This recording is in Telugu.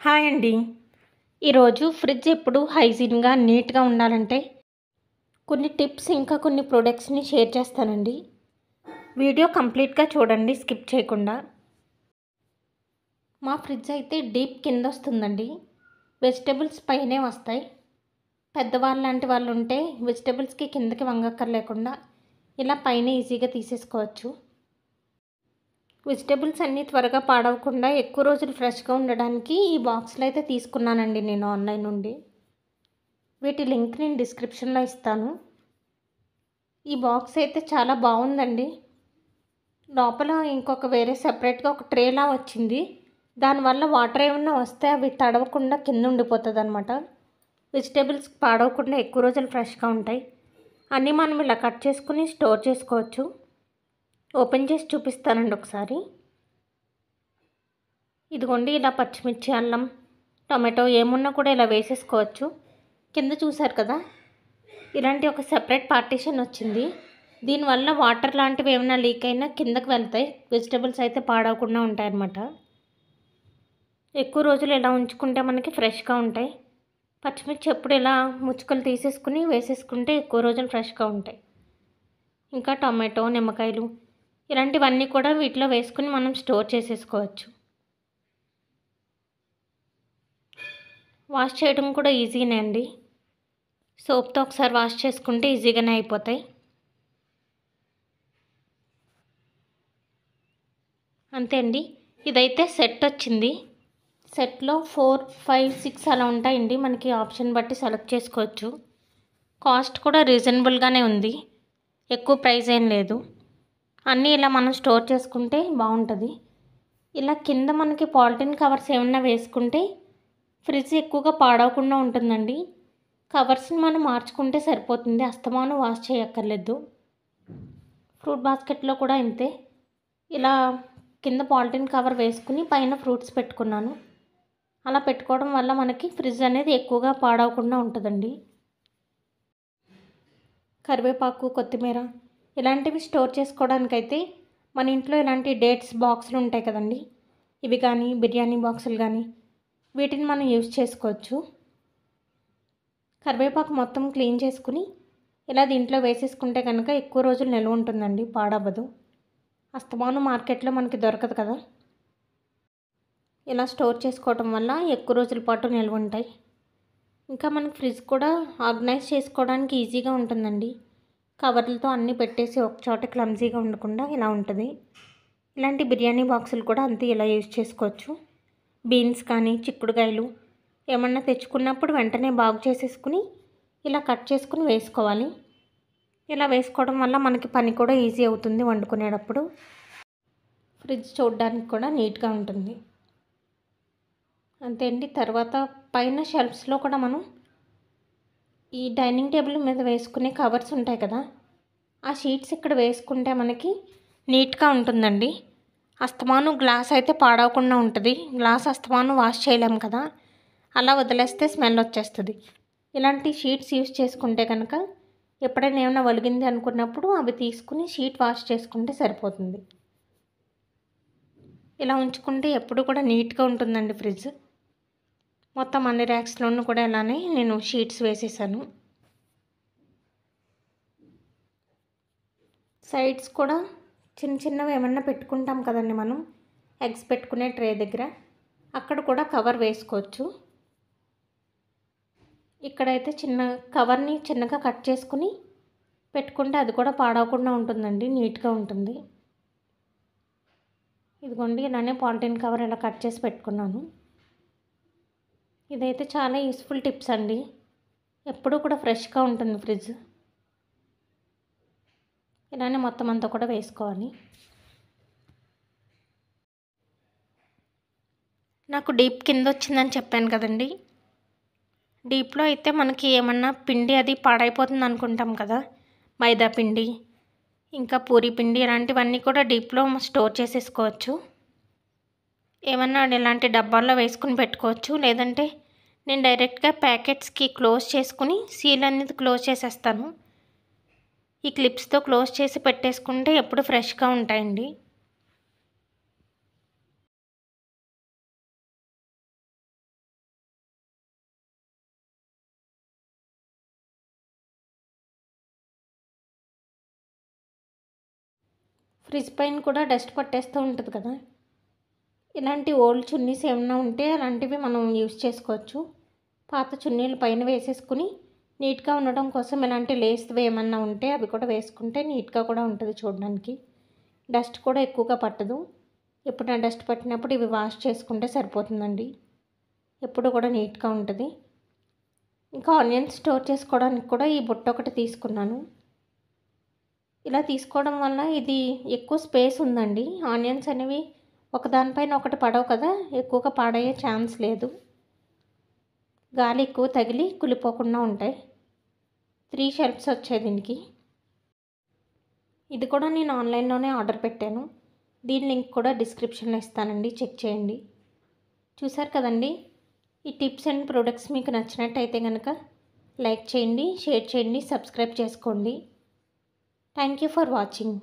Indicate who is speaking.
Speaker 1: హాయ్ అండి. ఈరోజు ఫ్రిడ్జ్ ఎప్పుడు హైజీన్గా నీట్గా ఉండాలంటే కొన్ని టిప్స్ ఇంకా కొన్ని ప్రొడక్ట్స్ని షేర్ చేస్తానండి. వీడియో కంప్లీట్గా చూడండి స్కిప్ చేయకుండా. మా ఫ్రిడ్జ్ అయితే డీప్ కింద వస్తుందండి. వెజిటేబుల్స్ పైనే వస్తాయి. పెద్దవాళ్ళు లాంటి వాళ్ళు ఉంటే వెజిటేబుల్స్కి కిందకి వంగక్కర్లేకుండా ఇలా పైన ఈజీగా తీసేసుకోవచ్చు. వెజిటేబుల్స్ అన్నీ త్వరగా పాడవకుండా ఎక్కువ రోజులు ఫ్రెష్గా ఉండడానికి ఈ బాక్స్లో అయితే తీసుకున్నానండి నేను ఆన్లైన్ నుండి. వీటి లింక్ నేను డిస్క్రిప్షన్లో ఇస్తాను. ఈ బాక్స్ అయితే చాలా బాగుందండి. లోపల ఇంకొక వేరే సపరేట్గా ఒక ట్రేలా వచ్చింది. దానివల్ల వాటర్ ఏమన్నా వస్తే అవి తడవకుండా కింద ఉండిపోతుంది అనమాట వెజిటేబుల్స్ పాడవకుండా ఎక్కువ రోజులు ఫ్రెష్గా ఉంటాయి. అన్నీ మనం ఇలా కట్ చేసుకుని స్టోర్ చేసుకోవచ్చు. ఓపెన్ చేసి చూపిస్తానండి ఒకసారి. ఇదిగోండి ఇలా పచ్చిమిర్చి అల్లం టొమాటో ఏమున్నా కూడా ఇలా వేసేసుకోవచ్చు. కింద చూసారు కదా ఇలాంటి ఒక సెపరేట్ పార్టీషన్ వచ్చింది. దీనివల్ల వాటర్ లాంటివి ఏమైనా లీక్ అయినా కిందకి వెళ్తాయి. వెజిటేబుల్స్ అయితే పాడవకుండా ఉంటాయన్నమాట. ఎక్కువ రోజులు ఇలా ఉంచుకుంటే మనకి ఫ్రెష్గా ఉంటాయి. పచ్చిమిర్చి ఎప్పుడు ఇలా ముచ్చుకలు తీసేసుకుని వేసేసుకుంటే ఎక్కువ రోజులు ఫ్రెష్గా ఉంటాయి. ఇంకా టొమాటో నిమ్మకాయలు ఇలాంటివన్నీ కూడా వీటిలో వేసుకుని మనం స్టోర్ చేసేసుకోవచ్చు. వాష్ చేయడం కూడా ఈజీనే అండి. సోప్తో ఒకసారి వాష్ చేసుకుంటే ఈజీగానే అయిపోతాయి. అంతే అండి. ఇదైతే సెట్ వచ్చింది. సెట్లో ఫోర్ ఫైవ్ సిక్స్ అలా ఉంటాయండి. మనకి ఆప్షన్ బట్టి సెలెక్ట్ చేసుకోవచ్చు. కాస్ట్ కూడా రీజనబుల్గానే ఉంది. ఎక్కువ ప్రైస్ ఏం లేదు. అన్నీ ఇలా మనం స్టోర్ చేసుకుంటే బాగుంటుంది. ఇలా కింద మనకి పాలిథిన్ కవర్స్ ఏమన్నా వేసుకుంటే ఫ్రిడ్జ్ ఎక్కువగా పాడవకుండా ఉంటుందండి. కవర్స్ని మనం మార్చుకుంటే సరిపోతుంది. అస్తమానం వాష్ చేయక్కర్లేదు. ఫ్రూట్ బాస్కెట్లో కూడా అంతే ఇలా కింద పాలిథిన్ కవర్ వేసుకుని పైన ఫ్రూట్స్ పెట్టుకున్నాను. అలా పెట్టుకోవడం వల్ల మనకి ఫ్రిడ్జ్ అనేది ఎక్కువగా పాడవకుండా ఉంటుందండి. కరివేపాకు కొత్తిమీర ఇలాంటివి స్టోర్ చేసుకోవడానికైతే మన ఇంట్లో ఇలాంటి డేట్స్ బాక్సులు ఉంటాయి కదండి. ఇవి కానీ బిర్యానీ బాక్సులు కానీ వీటిని మనం యూజ్ చేసుకోవచ్చు. కరివేపాకు మొత్తం క్లీన్ చేసుకుని ఇలా దీంట్లో వేసేసుకుంటే కనుక ఎక్కువ రోజులు నిల్వ ఉంటుందండి పాడవ్వదు. అస్తమాను మార్కెట్లో మనకి దొరకదు కదా. ఇలా స్టోర్ చేసుకోవడం వల్ల ఎక్కువ రోజుల పాటు నిల్వ ఉంటాయి. ఇంకా మనకి ఫ్రిడ్జ్ కూడా ఆర్గనైజ్ చేసుకోవడానికి ఈజీగా ఉంటుందండి. కవర్లతో అన్నీ పెట్టేసి ఒక చోట క్లమ్జీగా ఉండకుండా ఇలా ఉంటుంది. ఇలాంటి బిర్యానీ బాక్సులు కూడా అంతే ఇలా యూజ్ చేసుకోవచ్చు. బీన్స్ కానీ చిక్కుడుకాయలు ఏమన్నా తెచ్చుకున్నప్పుడు వెంటనే బాగు చేసేసుకుని ఇలా కట్ చేసుకుని వేసుకోవాలి. ఇలా వేసుకోవడం వల్ల మనకి పని కూడా ఈజీ అవుతుంది వండుకునేటప్పుడు. ఫ్రిడ్జ్ చూడడానికి కూడా నీట్గా ఉంటుంది. అంతే అండి. తర్వాత పైన షెల్ఫ్స్లో కూడా మనం ఈ డైనింగ్ టేబుల్ మీద వేసుకునే కవర్స్ ఉంటాయి కదా ఆ షీట్స్ ఇక్కడ వేసుకుంటే మనకి నీట్గా ఉంటుందండి. అస్తమాను గ్లాస్ అయితే పాడవకుండా ఉంటుంది. గ్లాస్ అస్తమాను వాష్ చేయలేము కదా అలా వదిలేస్తే స్మెల్ వచ్చేస్తుంది. ఇలాంటి షీట్స్ యూస్ చేసుకుంటే కనుక ఎప్పుడైనా ఏమైనా వలిగింది అనుకున్నప్పుడు అవి తీసుకుని షీట్ వాష్ చేసుకుంటే సరిపోతుంది. ఇలా ఉంచుకుంటే ఎప్పుడు కూడా నీట్గా ఉంటుందండి ఫ్రిడ్జ్. మొత్తం అన్ని ర్యాక్స్లోనూ కూడా ఇలానే నేను షీట్స్ వేసేసాను. సైడ్స్ కూడా చిన్న చిన్నవి ఏమన్నా పెట్టుకుంటాం కదండి మనం ఎగ్స్ పెట్టుకునే ట్రే దగ్గర. అక్కడ కూడా కవర్ వేసుకోవచ్చు. ఇక్కడైతే చిన్న కవర్ని చిన్నగా కట్ చేసుకుని పెట్టుకుంటే అది కూడా పాడవకుండా ఉంటుందండి నీట్గా ఉంటుంది. ఇదిగోండి ఇలానే పాలిథిన్ కవర్ ఇలా కట్ చేసి పెట్టుకున్నాను. ఇదైతే చాలా యూస్ఫుల్ టిప్స్ అండి. ఎప్పుడూ కూడా ఫ్రెష్గా ఉంటుంది ఫ్రిడ్జ్. ఇలానే మొత్తం అంతా కూడా వేసుకోవాలి. నాకు డీప్ కింద వచ్చిందని చెప్పాను కదండి. డీప్లో అయితే మనకి ఏమన్నా పిండి అది పాడైపోతుంది అనుకుంటాం కదా. మైదా పిండి ఇంకా పూరి పిండి ఇలాంటివన్నీ కూడా డీప్లో స్టోర్ చేసేసుకోవచ్చు. ఏమన్నా ఇలాంటి డబ్బాల్లో వేసుకుని పెట్టుకోవచ్చు. లేదంటే నేను డైరెక్ట్గా ప్యాకెట్స్కి క్లోజ్ చేసుకుని సీల్ అనేది క్లోజ్ చేసేస్తాను. ఈ క్లిప్స్తో క్లోజ్ చేసి పెట్టేసుకుంటే ఎప్పుడు ఫ్రెష్గా ఉంటాయండి. ఫ్రిడ్జ్ పైన కూడా డస్ట్ పట్టేస్తూ ఉంటుంది కదా. ఇలాంటి ఓల్డ్ చున్నీస్ ఏమైనా ఉంటే అలాంటివి మనం యూస్ చేసుకోవచ్చు. పాత చున్నీలు పైన వేసేసుకుని నీట్గా ఉండడం కోసం ఇలాంటి లేస్వి ఏమన్నా ఉంటే అవి కూడా వేసుకుంటే నీట్గా కూడా ఉంటుంది చూడడానికి. డస్ట్ కూడా ఎక్కువగా పట్టదు. ఎప్పుడైనా డస్ట్ పట్టినప్పుడు ఇవి వాష్ చేసుకుంటే సరిపోతుందండి. ఎప్పుడు కూడా నీట్గా ఉంటుంది. ఇంకా ఆనియన్స్ స్టోర్ చేసుకోవడానికి కూడా ఈ బుట్ట ఒకటి తీసుకున్నాను. ఇలా తీసుకోవడం వల్ల ఇది ఎక్కువ స్పేస్ ఉందండి. ఆనియన్స్ అనేవి ఒకదానిపైన ఒకటి పడవు కదా ఎక్కువగా పాడయ్యే ఛాన్స్ లేదు. గాలి ఎక్కువ తగిలి కులిపోకుండా ఉంటాయి. త్రీ షెల్ఫ్స్ వచ్చాయి దీనికి. ఇది కూడా నేను ఆన్లైన్లోనే ఆర్డర్ పెట్టాను. దీని లింక్ కూడా డిస్క్రిప్షన్లో ఇస్తానండి చెక్ చేయండి. చూసారు కదండి? ఈ టిప్స్ అండ్ ప్రొడక్ట్స్ మీకు నచ్చినట్టయితే కనుక లైక్ చేయండి షేర్ చేయండి సబ్స్క్రైబ్ చేసుకోండి. Thank you for watching.